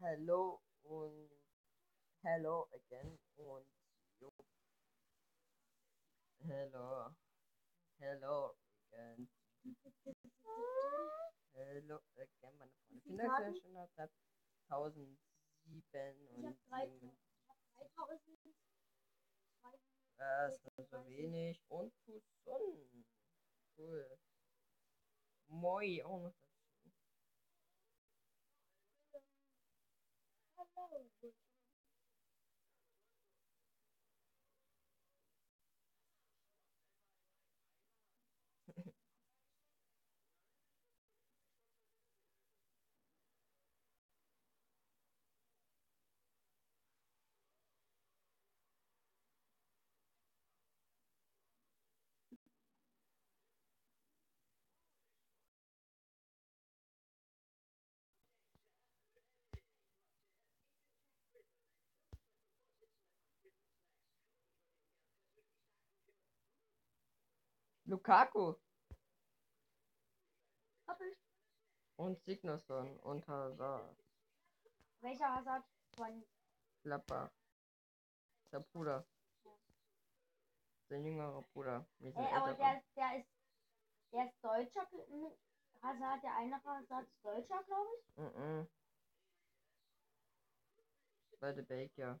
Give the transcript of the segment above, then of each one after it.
Hello und Hello again und jo. Hello. Hello again. Hello again, meine Freunde. Vielen Dank für den Start. 1007 und Ich hab drei- 7. Ich hab 3000. Das ist so wenig. Und Tucson. Cool. Moi auch noch dazu. know. Lukaku Hab ich. und Signason und Hazard. Welcher Hazard von Klapper. Der Bruder. Ja. Sein jüngerer Bruder. Ey, aber älterer. der, der ist der ist Deutscher. gl- Hazard, der eine Hazard ist Deutscher, glaube ich. Mhm. Beide Belgier.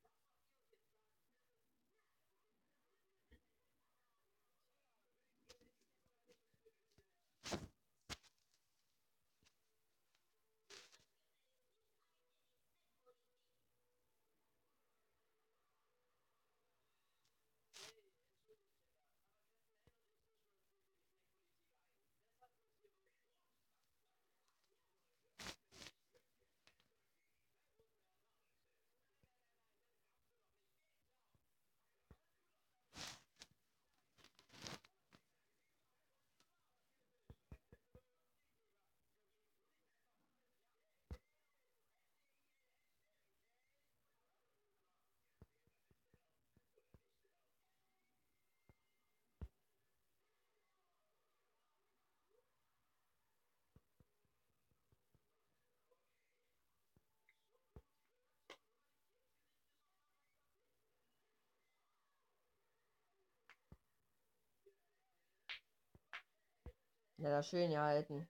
Ja, schön gehalten.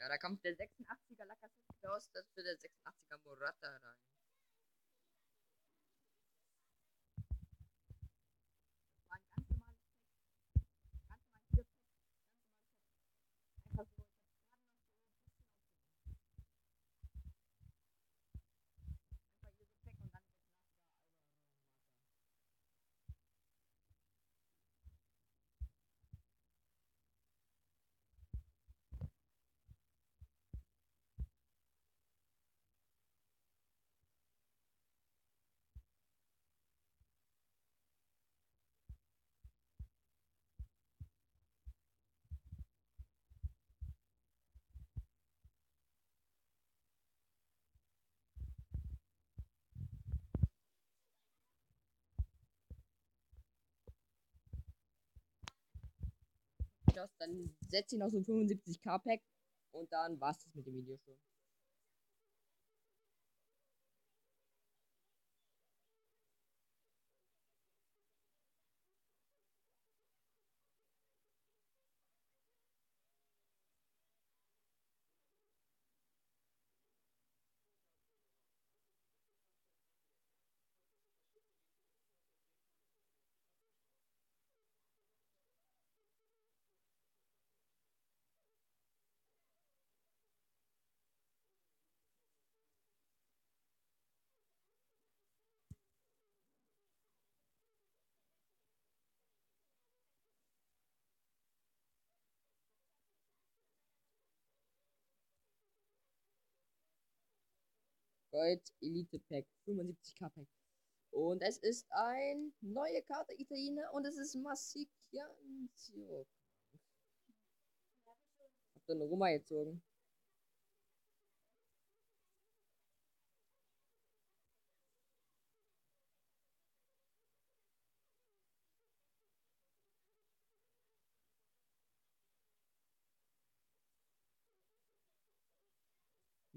Ja, da kommt der 86er Lacazette raus, das für der 86er Morata rein. Das war ein ganz normales Pack. Ganz normal vier Pack. Ganz normales Pack. Einfach so. Ich hab's gerade noch so ein bisschen aufgenommen. Einfach hier so Pack und dann ist das Glas aus. Dann setze ich noch so ein 75k-Pack und dann war's das mit dem Video schon. Gold Elite Pack, 75k Pack. Und es ist ein neue Karte Italiener und es ist Massiccianzio. Hab da eine Roma gezogen.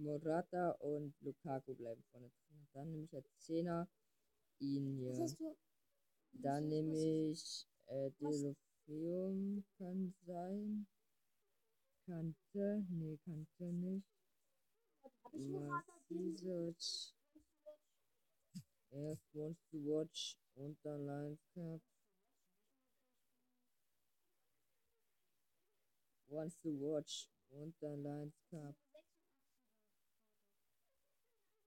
Morata und Lukaku bleiben vorne drin. Dann nehme ich als 10er ihn Was hier. hast du? Dann was- nehme was- ich äh, was- Delophium, kann sein. Kante, nee, Kante nicht. Masisoc. Erst Wants to Watch und dann Lions Cup. Wants to Watch und dann Lions Cup.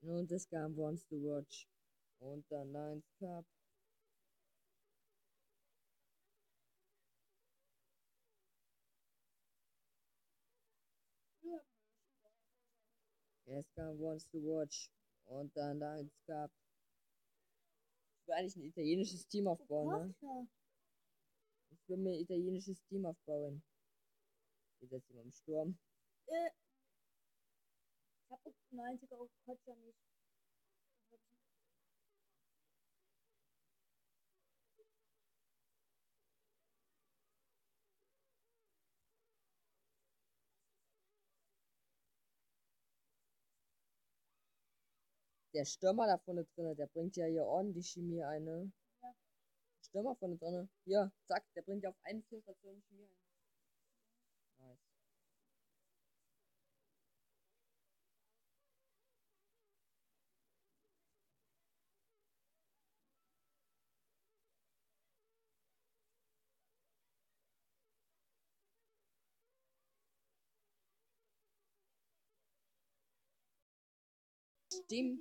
Und es kam Wants to Watch und dann Lions Cup. Es kam Wants to Watch und dann Lions Cup. Ich will eigentlich ein italienisches Team aufbauen, ne? Ich will mir ein italienisches Team aufbauen. Jetzt immer im Sturm. Äh, ich hab 90er auf Kotscher nicht. Der Stürmer da vorne drin, der bringt ja hier ordentlich Chemie ein, ne? Ja. Stürmer vorne drin. Hier, zack, der bringt ja auf einen vier Stationen Chemie ein. Nice. Stimmt.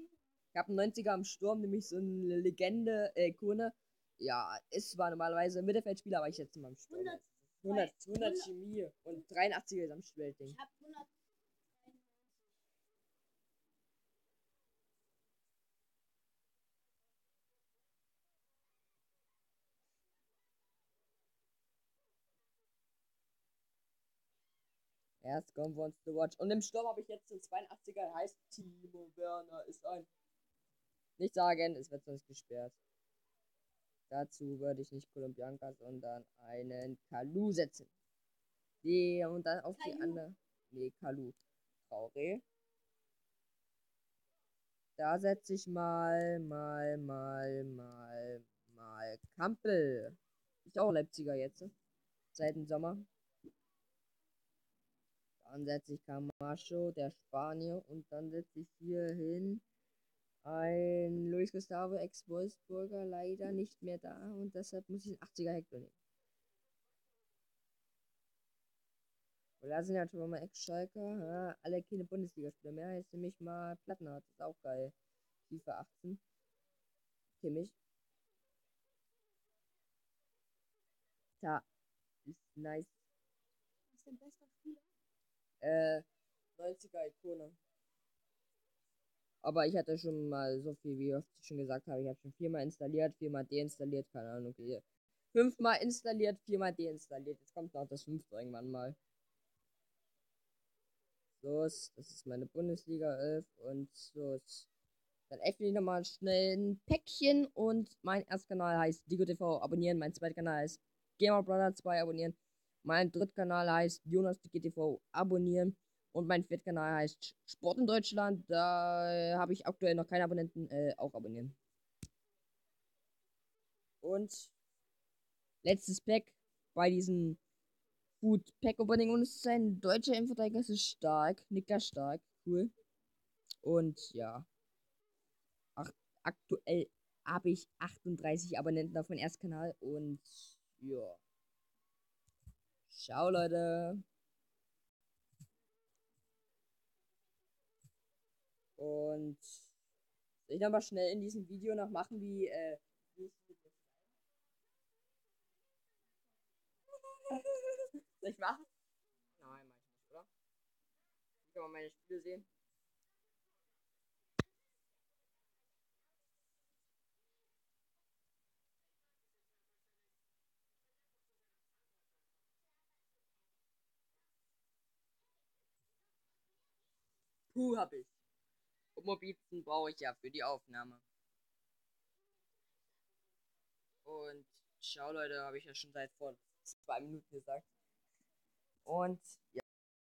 Ich habe einen 90er am Sturm, nämlich so eine Legende, äh, Ikone. Ja, ist zwar normalerweise ein Mittelfeldspieler, aber ich jetzt mal im Sturm. 100, 100, 100 100 Chemie und 83er Gesamtweltding. ich hab 100. Erst kommt Wants to Watch. Und im Sturm habe ich jetzt den 82er, der heißt Timo Werner. Ist ein. Nicht sagen, es wird sonst gesperrt. Dazu würde ich nicht Colombianca, sondern einen Kalu setzen. Die, und dann auf die Kalu? andere. Nee, Kalu. Traoré. Da setze ich mal, mal, mal, mal, mal Kampel. Ist auch Leipziger jetzt. ne? Seit dem Sommer. Dann setze ich Camacho, der Spanier. Und dann setze ich hier hin ein Luis Gustavo, Ex-Wolfsburger, leider nicht mehr da. Und deshalb muss ich einen 80er Hector nehmen. Und da sind ja schon mal Ex-Schalker. Ja, alle keine Bundesligaspieler mehr. Jetzt nehme ich mal Plattenhardt. Ist auch geil. FIFA 18. Kimmich. Da. Ist nice. Was ist dein bester Spieler? Äh, 90er Ikone. Aber ich hatte schon mal so viel, wie oft ich schon gesagt habe. Ich habe schon viermal installiert, viermal deinstalliert, keine Ahnung. Fünfmal installiert, viermal deinstalliert. Jetzt kommt noch das fünfte irgendwann mal. So, das ist meine Bundesliga 11 und so. Dann öffne ich nochmal schnell ein Päckchen und mein erster Kanal heißt DigoTV abonnieren, mein zweiter Kanal heißt Gamer Brother 2 abonnieren. Mein Drittkanal heißt Jonas GTV. Abonnieren. Und mein Viertkanal heißt Sport in Deutschland. Da habe ich aktuell noch keine Abonnenten. Äh, auch abonnieren. Und letztes Pack bei diesem Food Pack Opening. Und es ist ein deutscher Innenverteidiger. Es ist stark. Niklas Stark. Cool. Und ja. Ach, aktuell habe ich 38 Abonnenten auf meinem Erstkanal. Und ja. Ciao, Leute. Und soll ich nochmal schnell in diesem Video noch machen, wie, äh, Soll ich machen? Nein, mach ich nicht, oder? Ich kann mal meine Spiele sehen. Puh, hab ich. Und Mobizen brauche ich ja für die Aufnahme. Und ciao Leute, habe ich ja schon seit vor zwei Minuten gesagt. Und ja.